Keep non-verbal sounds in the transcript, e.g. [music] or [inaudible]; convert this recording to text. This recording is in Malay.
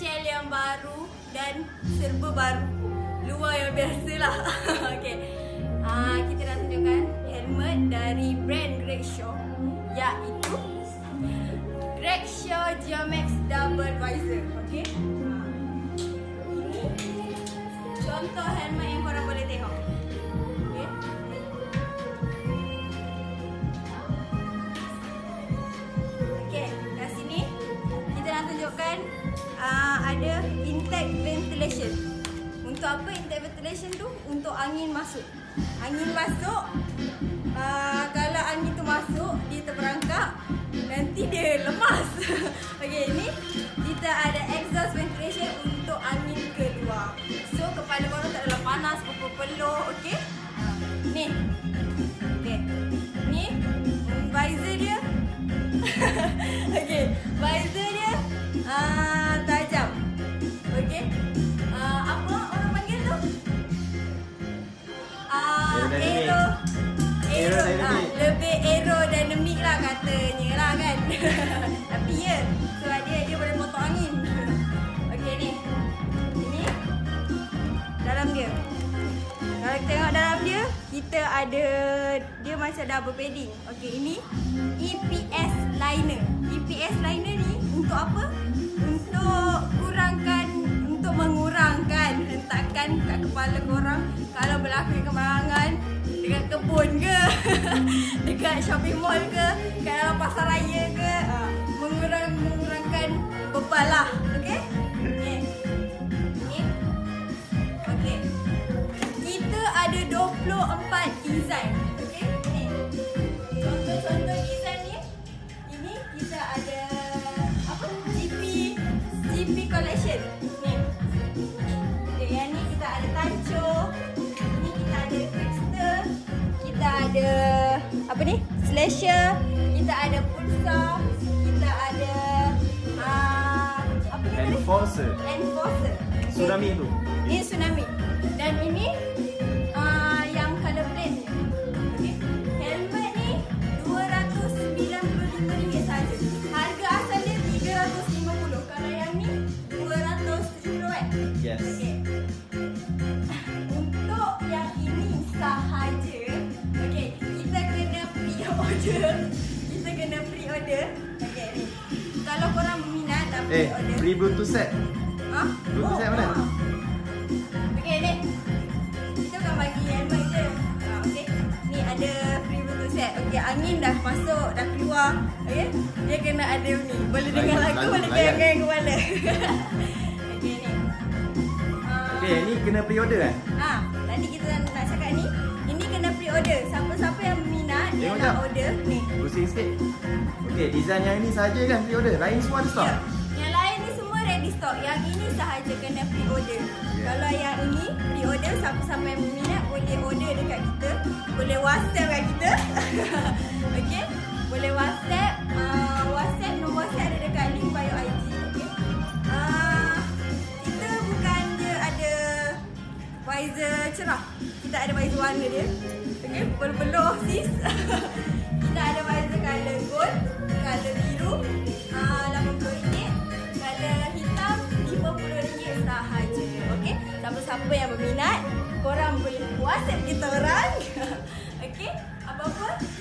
shell yang baru dan serba baru. Luar yang biasa lah. [laughs] okay. Uh, kita nak tunjukkan helmet dari brand Greg Shaw iaitu Greg Shaw Geomax Double Visor. Okay. Ini contoh helmet yang korang boleh tengok. Ada intake ventilation. Untuk apa intake ventilation tu? Untuk angin masuk. Angin masuk, uh, kalau angin tu masuk, dia terperangkap, nanti dia lemas. [laughs] okay, ni kita ada exhaust ventilation katanya lah kan. [laughs] Tapi ya, sebab dia dia boleh potong angin. [laughs] Okey ni. Ini dalam dia. Kalau kita tengok dalam dia, kita ada dia macam double padding. Okey, ini EPS liner. EPS liner ni untuk apa? Untuk kurangkan untuk mengurangkan hentakan kat kepala korang kalau berlaku di kemarangan dekat kebun ke, [laughs] dekat shopping mall ke, kat dalam pasar raya ke, uh, mengurang mengurangkan beban lah. Okey? Okey. Ni. Okey. Kita ada 24 design. Okey? Contoh-contoh design ni. Ini kita ada apa? GP GP collection. Ni. Ada apa ni? Slasher. Kita ada Pulsar. Kita ada uh, apa ni tadi? Enforcer. Enforcer. Okay. Tsunami tu. Ini tsunami. Dan ini uh, yang color plain ni. Okay. Helmet ni RM295 saja. Harga asal dia RM350. Kalau yang ni RM270. Yes. Okay. Pre-order. Kita kena pre-order. Okay, ni. Kalau korang berminat nak Eh, pre-order. free Bluetooth set. Ha? Bluetooth set mana? ah. Okey, ni. Kita akan bagi helmet je. Ha, okey. Ni ada free bluetooth set. Okey, angin dah masuk, dah keluar. Okey. Dia kena ada ni. Boleh dengar lagu, boleh layan. goyang-goyang kepala. [laughs] Okey, ni. Ah, Okay, ni kena pre-order kan? Ha, tadi kita nak cakap ni. Pre-order. Siapa-siapa yang minat, yang nak order. Ni. Pusing sikit. Okay, design yang ini saja kan pre-order. Lain semua ada stock. Ya. Yang lain ni semua ready stock. Yang ini sahaja kena pre-order. Ya. Kalau yang ini pre-order siapa-siapa yang berminat boleh order dekat kita. Boleh WhatsApp kat kita. [laughs] Okey. Boleh WhatsApp. Uh, WhatsApp nombor WhatsApp ada dekat link bio IG. Okey. Uh, kita bukan je ada visor cerah. Kita ada visor warna dia. Sis. kita ada visor color gold, color biru, uh, RM80, color hitam RM50 sahaja. Okey, siapa-siapa yang berminat, korang boleh WhatsApp kita orang. [laughs] Okey, apa-apa